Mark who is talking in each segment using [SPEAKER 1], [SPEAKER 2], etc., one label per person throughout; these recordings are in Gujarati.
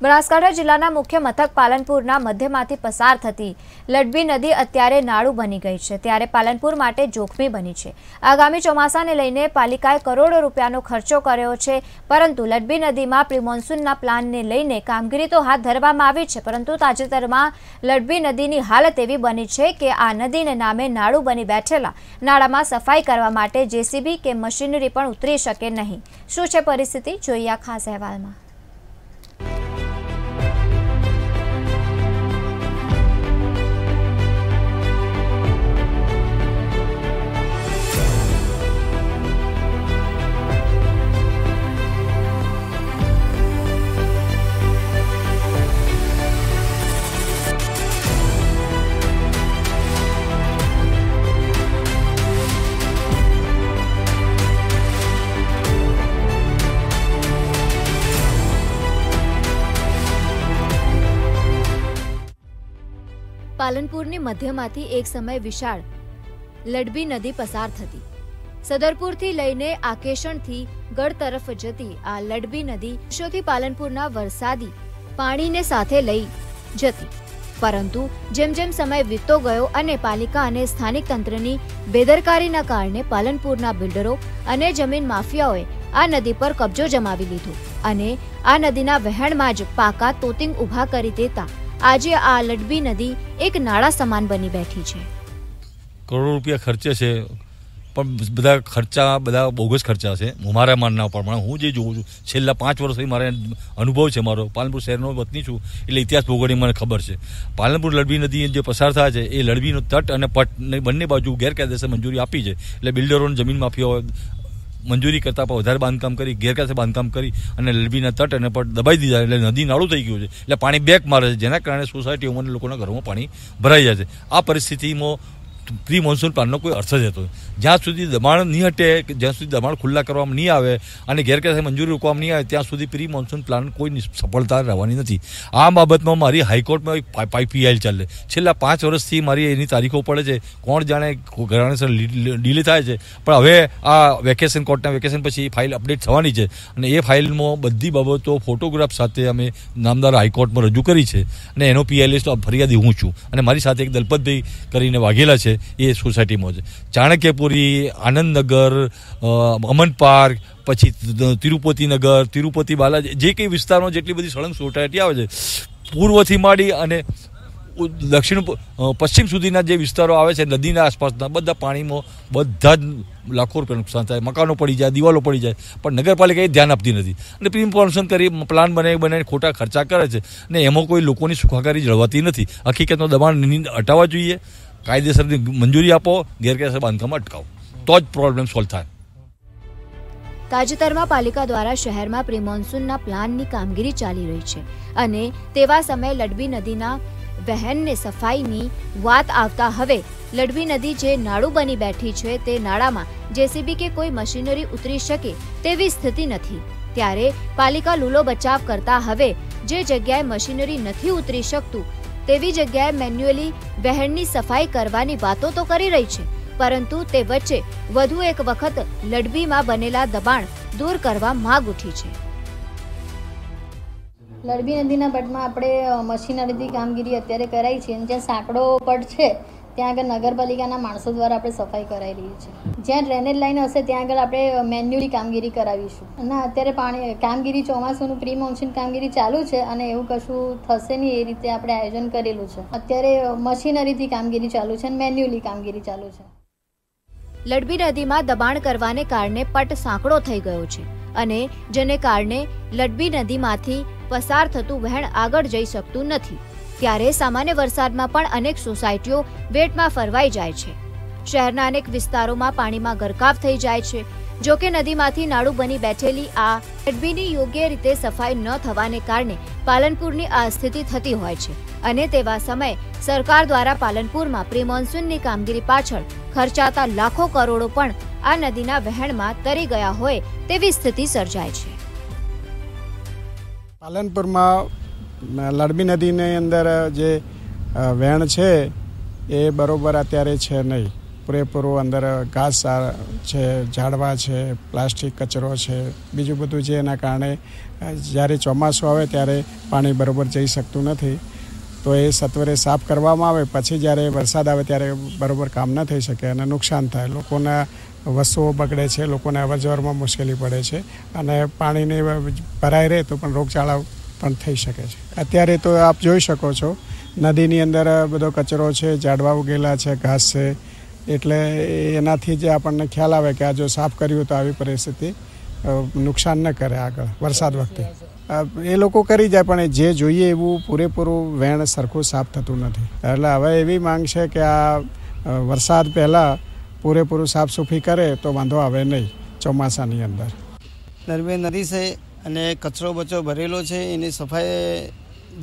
[SPEAKER 1] બનાસકાંઠા જિલ્લાના મુખ્ય મથક પાલનપુરના મધ્યમાંથી પસાર થતી લડબી નદી અત્યારે નાળું બની ગઈ છે. ત્યારે પાલનપુર માટે જોખમી બની છે. આગામી ચોમાસાને લઈને પાલિકાએ કરોડો રૂપિયાનો ખર્ચો કર્યો છે, પરંતુ લડબી નદીમાં પ્રિમોન્સૂનના પ્લાનને લઈને કામગીરી તો હાથ ધરવામાં આવી છે, પરંતુ તાજેતરમાં લડબી નદીની હાલત એવી બની છે કે આ નદીને નામે નાળું બની બેઠેલા નાળામાં સફાઈ કરવા માટે જેસીબી કે મશીનરી પણ ઉતરી શકે નહીં. શું છે પરિસ્થિતિ? જોઈએ આ ખાસ અહેવાલમાં. પાલનપુરની મધ્યમાંથી એક સમય વિશાળ લડબી નદી પસાર થતી. સદરપુરથી લઈને આકેશણથી ગઢ તરફ જતી આ લડબી નદી વર્ષોથી પાલનપુરના વરસાદી પાણીને સાથે લઈ જતી. પરંતુ જેમ જેમ સમય વીતતો ગયો અને પાલિકા અને સ્થાનિક તંત્રની બેદરકારીના કારણે પાલનપુરના બિલ્ડરો અને જમીન માફિયાઓએ આ નદી પર કબજો જમાવી લીધો અને આ નદીના વહેણમાં જ પાકા તોતિંગ ઊભા કરી દેતા આજે આ લડબી નદી એક નાળા સમાન બની બેઠી છે.
[SPEAKER 2] કરોડો રૂપિયા ખર્ચે છે, પણ બધા ખર્ચા, બધા બોગસ ખર્ચા છે, હું મારા માનના પ્રમાણે હું જે જોઉં છું, છેલ્લા પાંચ વર્ષથી મારે અનુભવ છે મારો. પાલનપુર શહેરનો વતની છું, એટલે ઇતિહાસ ભોગવણી મને ખબર છે. પાલનપુર લડબી નદી જે પસાર થાય છે, એ લડબીનો તટ અને પટ બંને બાજુ ગેરકાયદેસર મંજૂરી આપી છે, એટલે બિલ્ડરોને જમીન માફિયાઓ મંજૂરી કરતાં પણ વધારે બાંધકામ કરી ગેરકાયદે બાંધકામ કરી અને લડબીના તટ અને પટ દબાઈ દીધા એટલે નદી નાળું થઈ ગયું છે. એટલે પાણી બેક મારે છે. જેના કારણે સોસાયટીઓમાં અને લોકોના ઘરોમાં પાણી ભરાઈ જાય છે. આ પરિસ્થિતિમાં પ્રી મોન્સૂન પ્લાનનો કોઈ અર્થ જ હતો જ્યાં સુધી દબાણ નહીં હટે જ્યાં સુધી દબાણ ખુલ્લા કરવામાં નહીં આવે અને ગેરકાયદે મંજૂરી રોકવામાં નહીં આવે, ત્યાં સુધી પ્રી મોન્સૂન પ્લાન કોઈ સફળતા રહેવાની નથી. આ બાબતમાં મારી હાઈકોર્ટમાં એક પાઈપીઆઈલ ચાલે. છેલ્લા પાંચ વર્ષથી મારી એની તારીખો પડે છે. કોણ જાણે ઘરાણેસર ડીલે થાય છે. પણ હવે આ વેકેશન, કોર્ટના વેકેશન પછી ફાઇલ અપડેટ થવાની છે. અને એ ફાઇલમાં બધી બાબતો ફોટોગ્રાફ સાથે અમે નામદાર હાઈકોર્ટમાં રજૂ કરી છે. અને એનો પીઆઈએસ ફરિયાદી હું છું. અને મારી સાથે એક દલપતભાઈ કરીને વાઘેલા છે. એ સોસાયટીમાં છે. ચાણક્યપુરી આનંદનગર અમન પાર્ક, પછી તિરુપતિનગર તિરુપતિ બાલાજી, જે કંઈ વિસ્તારમાં જેટલી બધી સળંગ સોસાયટી આવે છે, પૂર્વથી માંડી અને દક્ષિણ પશ્ચિમ સુધીના જે વિસ્તારો આવે છે, નદીના આસપાસના, બધા પાણીમાં બધા જ લાખો રૂપિયા નુકસાન થાય. મકાનો પડી જાય, દિવાલો પડી જાય, પણ નગરપાલિકા એ ધ્યાન આપતી નથી. અને પ્રી મોન્સૂન કરી, પ્લાન બનાવી, બનાવીને ખોટા ખર્ચા કરે છે. અને એમાં કોઈ લોકોની સુખાકારી જળવાતી નથી. હકીકતનો દબાણ હટાવવા જોઈએ. કાયદેસરની મંજૂરી આપો, ગેરકાયદેસર બાંધકામ અટકાવો. તો જ પ્રોબ્લેમ સોલ્વ થાય.
[SPEAKER 1] તાજેતરમાં પાલિકા દ્વારા શહેરમાં પ્રી મોન્સૂનના પ્લાનની કામગીરી ચાલી રહી છે અને તેવા સમયે લડબી નદીના વહેનને સફાઈની વાત આવતા હવે લડબી નદી જે નાળું બની બેઠી છે તે નાળામાં જેસીબી કે કોઈ મશીનરી ઉતરી શકે તેવી સ્થિતિ નથી. ત્યારે પાલિકા લૂલો બચાવ કરતા હવે જે જગ્યાએ મશીનરી નથી ઉતરી શકતું તેવી જગ્યાએ મેન્યુઅલી વહેણની સફાઈ કરવાની વાતો તો કરી રહી છે, પરંતુ તે વચ્ચે વધુ એક વખત લડબીમાં બનેલા દબાણ દૂર કરવા માંગ ઉઠી છે.
[SPEAKER 3] લડબી નદીના પટમાં આપણે મશીનરીથી કામગીરી અત્યારે કરાઈ છે જ્યાં સાંકડો પટ છે ત્યાં આગળ નગરપાલિકાના માણસો દ્વારા આપણે સફાઈ કરાવી રહી છે. જ્યાં ડ્રેનેજ લાઈન હશે, ત્યાં આગળ આપણે મેન્યુઅલી કામગીરી કરાવીશું. અને અત્યારે પાણી કામગીરી ચોમાસુનું પ્રી મોન્સૂન કામગીરી ચાલુ છે અને એવું કશું થશે નહીં એ રીતે આપણે આયોજન કરેલું છે. અત્યારે મશીનરીથી કામગીરી ચાલુ છે અને મેન્યુઅલી કામગીરી ચાલુ છે.
[SPEAKER 1] લડબી નદીમાં દબાણ કરવાને કારણે પટ સાંકડો થઈ ગયો છે અને જેને કારણે લડબી નદીમાંથી પસાર થતું વહેણ આગળ જઈ શકતું નથી. ત્યારે સામાન્ય વરસાદમાં પણ અનેક સોસાયટીઓ વેટમાં ફરવાઈ જાય છે. શહેરના અનેક વિસ્તારોમાં પાણીમાં ગરકાવ થઈ જાય છે. જો કે નદીમાંથી નાળું બની બેઠેલી આ લડબીની યોગ્ય રીતે સફાઈ ન થવાને કારણે પાલનપુરની આ સ્થિતિ થતી હોય છે અને તેવા સમયે સરકાર દ્વારા પાલનપુરમાં પ્રી મોન્સૂનની કામગીરી પાછળ ખર્ચાતા લાખો કરોડો પણ આ નદીના વહેણમાં તરી ગયા હોય તેવી સ્થિતિ સર્જાય છે.
[SPEAKER 4] પાલનપુરમાં લડબી નદીની અંદર જે વહેણ છે, એ બરોબર અત્યારે છે નહીં. પૂરેપૂરું અંદર ઘાસ છે, ઝાડવા છે, પ્લાસ્ટિક કચરો છે, બીજું બધું છે એના કારણે જ્યારે ચોમાસું આવે ત્યારે પાણી બરોબર જઈ શકતું નથી. તો એ સત્વરે સાફ કરવામાં આવે, પછી જ્યારે વરસાદ આવે ત્યારે બરોબર કામ ન થઈ શકે અને નુકસાન થાય. લોકોના વસ્તુઓ બગડે છે, લોકોને અવરજવરમાં મુશ્કેલી પડે છે અને પાણીને ભરાઈ રહે તો પણ રોગચાળા પણ થઈ શકે છે. અત્યારે તો આપ જોઈ શકો છો, નદીની અંદર બધો કચરો છે, ઝાડવા ઉગેલા છે, ઘાસ છે. એટલે એનાથી જે આપણને ખ્યાલ આવે કે આ જો સાફ કર્યું તો આવી પરિસ્થિતિ નુકસાન ન કરે આગળ, વરસાદ વખતે. એ લોકો કરી જાય, પણ જે જોઈએ એવું પૂરેપૂરું વેણ સરખું સાફ થતું નથી. એટલે હવે એવી માંગ છે કે આ વરસાદ પહેલાં પૂરેપૂરું સાફ સફાઈ કરે તો વાંધો આવે નહીં, ચોમાસાની અંદર.
[SPEAKER 5] નર્મદા નદી છે અને કચરો બચરો ભરેલો છે એની સફાઈ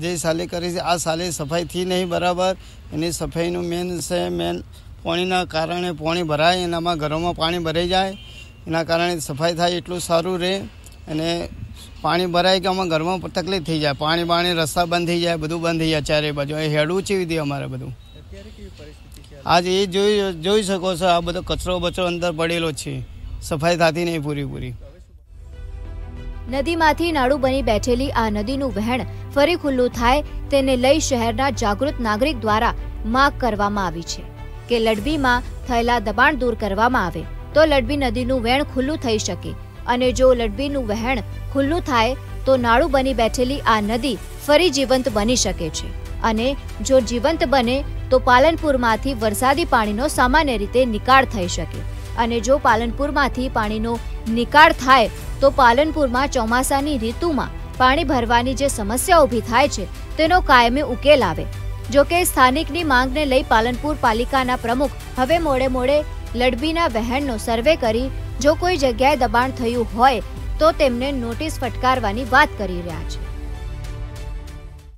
[SPEAKER 5] જે સાલે કરી છે આ સાલે સફાઈ થી નહીં બરાબર. એની સફાઈનું મેન છે મેન પાણીના કારણે પાણી ભરાય એનામાં ઘરોમાં પાણી ભરાઈ જાય. એના કારણે સફાઈ થાય એટલું સારું રહે. અને પાણી ભરાય કે આમાં ઘરમાં તકલીફ થઈ જાય. પાણી પાણી રસ્તા બંધ થઈ જાય બધું બંધ થઈ જાય ચારે બાજુ. એ હેડવું છે વિધિ અમારે બધું? આજ એ જોઈ જોઈ શકો છો આ બધો કચરો બચરો અંદર પડેલો છે. સફાઈ થતી નહીં પૂરીપૂરી.
[SPEAKER 1] નદીમાંથી નાળું બની બેઠેલી આ નદીનું વહેણ ફરી ખુલ્લું થાય તેને લઈ શહેરના જાગૃત નાગરિક દ્વારા માગ કરવામાં આવી છે કે લડબીમાં થયેલા દબાણ દૂર કરવામાં આવે તો લડબી નદીનું વહેણ ખુલ્લું થઈ શકે અને જો લડબીનું વહેણ ખુલ્લું થાય તો નાળું બની બેઠેલી આ નદી ફરી જીવંત બની શકે છે અને જો જીવંત બને તો પાલનપુરમાંથી વરસાદી પાણીનો સામાન્ય રીતે નિકાળ થઈ શકે. અને જો પાલનપુરમાંથી પાણીનો નિકાળ થાય, તો પાલનપુરમાં ચોમાસાની ઋતુમાં પાણી ભરવાની જે સમસ્યા ઊભી થાય છે, તેનો કાયમી ઉકેલ આવે. જો કે સ્થાનિકની માંગને લઈ પાલનપુર પાલિકાના પ્રમુખ હવે મોડે મોડે લડબીના વહેણનો સર્વે કરી, જો કોઈ જગ્યાએ દબાણ થયું હોય, તો તેમને નોટિસ ફટકારવાની વાત કરી રહ્યા છે.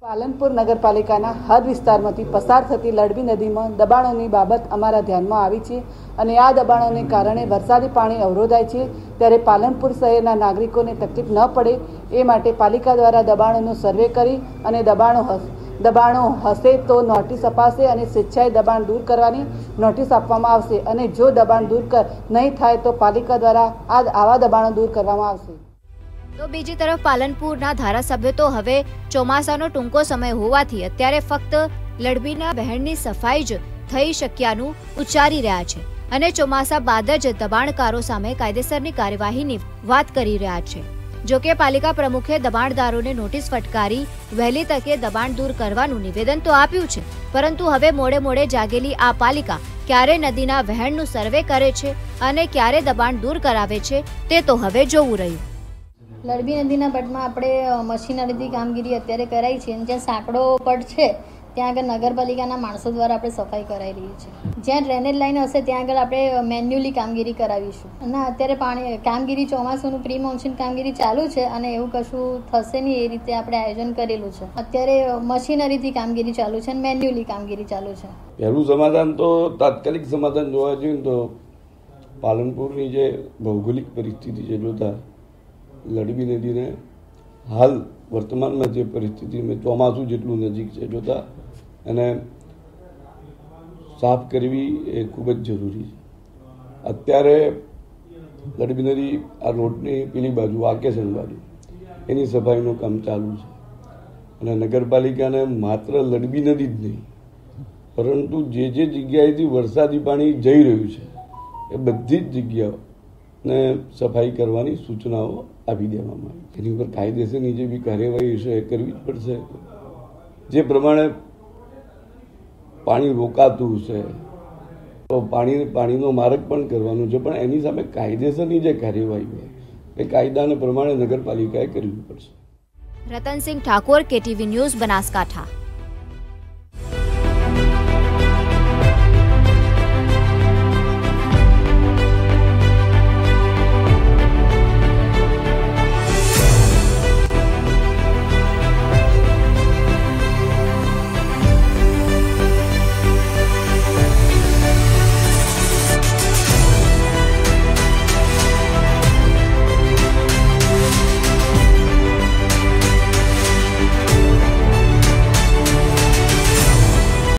[SPEAKER 6] પાલનપુર નગરપાલિકાના હદ વિસ્તારમાંથી પસાર થતી લડબી નદીમાં દબાણોની બાબત અમારા ધ્યાનમાં આવી છે અને આ દબાણોને કારણે વરસાદી પાણી અવરોધાય છે. ત્યારે પાલનપુર શહેરના નાગરિકોને તકલીફ ન પડે એ માટે પાલિકા દ્વારા દબાણોનો સર્વે કરી અને દબાણો દબાણો હશે તો નોટિસ અપાશે અને સ્વેચ્છાએ દબાણ દૂર કરવાની નોટિસ આપવામાં આવશે અને જો દબાણ દૂર નહીં થાય તો પાલિકા દ્વારા આ, આવા દબાણો દૂર કરવામાં આવશે.
[SPEAKER 1] તો બીજી તરફ પાલનપુરના ધારાસભ્ય તો હવે ચોમાસાનો ટૂંકો સમય હોવાથી અત્યારે ફક્ત લડબીના બહેણની સફાઈ જ થઈ શક્યાનું ઉચ્ચારી રહ્યા છે અને ચોમાસા બાદ જ દબાણકારો સામે કાયદેસરની કાર્યવાહીની વાત કરી રહ્યા છે. જો કે પાલિકા પ્રમુખે દબાણદારોને નોટિસ ફટકારી વહેલી તકે દબાણ દૂર કરવાનું નિવેદન તો આપ્યું છે, પરંતુ હવે મોડે મોડે જાગેલી આ પાલિકા ક્યારે નદીના વહેણનું સર્વે કરે છે અને ક્યારે દબાણ દૂર કરાવે છે તે તો હવે જોવું રહ્યું.
[SPEAKER 3] લડબી નદીના પટમાં આપણે મશીનરીથી કામગીરી અત્યારે કરાઈ છે જ્યાં સાંકડો પટ છે, ત્યાં આગળ નગરપાલિકાના માણસો દ્વારા આપણે સફાઈ કરાવી રહી છે. જ્યાં ડ્રેનેજ લાઈન હશે, ત્યાં આગળ આપણે મેન્યુઅલી કામગીરી કરાવીશું. અને અત્યારે પાણી, કામગીરી ચોમાસુનું પ્રી મોન્સૂન કામગીરી ચાલુ છે અને એવું કશું થશે નહીં એ રીતે આપણે આયોજન કરેલું છે. અત્યારે મશીનરીથી કામગીરી ચાલુ છે અને મેન્યુઅલી કામગીરી ચાલુ છે.
[SPEAKER 7] પહેલું સમાધાન તો તાત્કાલિક સમાધાન જોવા જોઈએ તો પાલનપુરની જે ભૌગોલિક પરિસ્થિતિ છે, જોતા લડબી નદીને હાલ વર્તમાનમાં જે પરિસ્થિતિ મેં ચોમાસું જેટલું નજીક છે જોતા, એને સાફ કરવી એ ખૂબ જ જરૂરી છે. અત્યારે લડબી નદી આ રોડની પેલી બાજુ વાકેશન બાજુ, એની સફાઈનું કામ ચાલુ છે. અને નગરપાલિકાને માત્ર લડબી નદી જ નહીં, પરંતુ જે જે જગ્યાએથી વરસાદી પાણી જઈ રહ્યું છે, એ બધી જ જગ્યાઓને સફાઈ કરવાની સૂચનાઓ આપી દેવામાં આવી. એની ઉપર કાયદેસરની જે બી કાર્યવાહી છે કરવી જ પડશે. જે પ્રમાણે પાણી રોકાતું છે, તો પાણી પાણીનો માર્ગ પણ કરવાનો છે, પણ એની સામે કાયદેસરની જે કાર્યવાહી હોય એ કાયદાને પ્રમાણે નગરપાલિકાએ કરવી પડશે.
[SPEAKER 1] Ratansinh Thakor, KTV news Banaskantha.